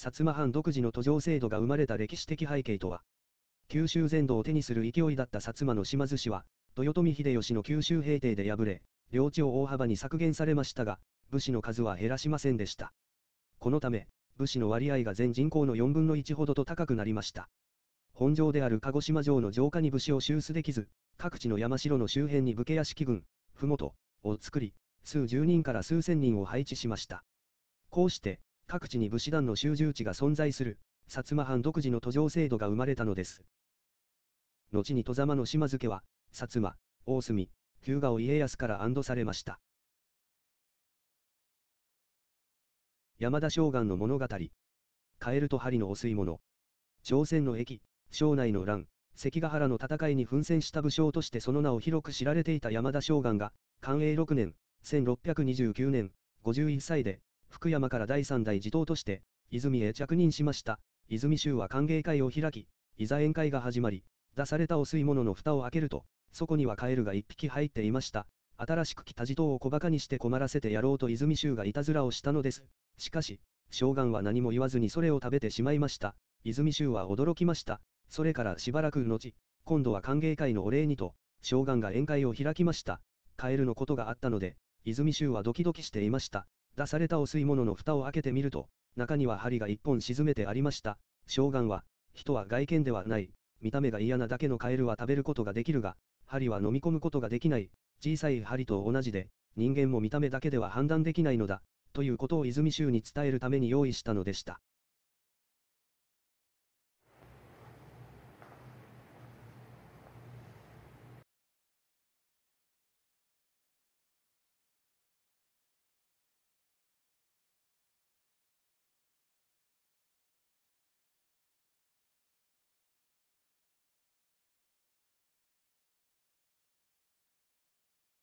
薩摩藩独自の途上制度が生まれた歴史的背景とは、九州全土を手にする勢いだった薩摩の島津氏は、豊臣秀吉の九州平定で敗れ、領地を大幅に削減されましたが、武士の数は減らしませんでした。このため、武士の割合が全人口の4分の1ほどと高くなりました。本城である鹿児島城の城下に武士を収出できず、各地の山城の周辺に武家屋敷軍、ふもと、を作り、数十人から数千人を配置しました。こうして、各地に武士団の集中地が存在する、薩摩藩独自の途上制度が生まれたのです。後に戸様の島津家は、薩摩、大隅、日向を家康から安堵されました。山田将軍の物語。カエルと針のお吸い物。朝鮮の駅、省内の乱、関ヶ原の戦いに奮戦した武将としてその名を広く知られていた山田将軍が、寛永6年、1629年、51歳で、福山から第三代地頭として、泉へ着任しました。泉州は歓迎会を開き、いざ宴会が始まり、出されたお吸い物の蓋を開けると、そこにはカエルが一匹入っていました。新しく来た地頭を小馬鹿にして困らせてやろうと泉州がいたずらをしたのです。しかし、将軍は何も言わずにそれを食べてしまいました。泉州は驚きました。それからしばらく後、今度は歓迎会のお礼にと、将軍が宴会を開きました。カエルのことがあったので、泉州はドキドキしていました。出されたお吸い物の蓋を開けてみると、中には針が一本沈めてありました。生姜は、人は外見ではない、見た目が嫌なだけのカエルは食べることができるが、針は飲み込むことができない、小さい針と同じで、人間も見た目だけでは判断できないのだ、ということを泉州に伝えるために用意したのでした。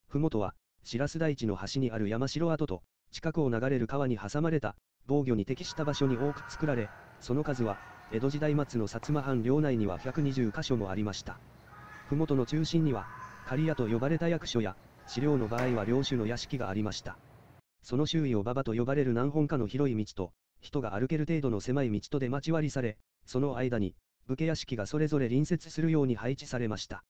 ふもとは、白洲台地の端にある山城跡と、近くを流れる川に挟まれた、防御に適した場所に多く作られ、その数は、江戸時代末の薩摩藩領内には120カ所もありました。ふもとの中心には、刈谷と呼ばれた役所や、資料の場合は領主の屋敷がありました。その周囲を馬場と呼ばれる何本かの広い道と、人が歩ける程度の狭い道とで待ち割りされ、その間に、武家屋敷がそれぞれ隣接するように配置されました。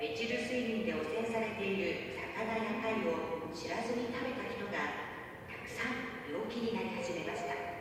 メチル水銀で汚染されている魚や貝を知らずに食べた人がたくさん病気になり始めました。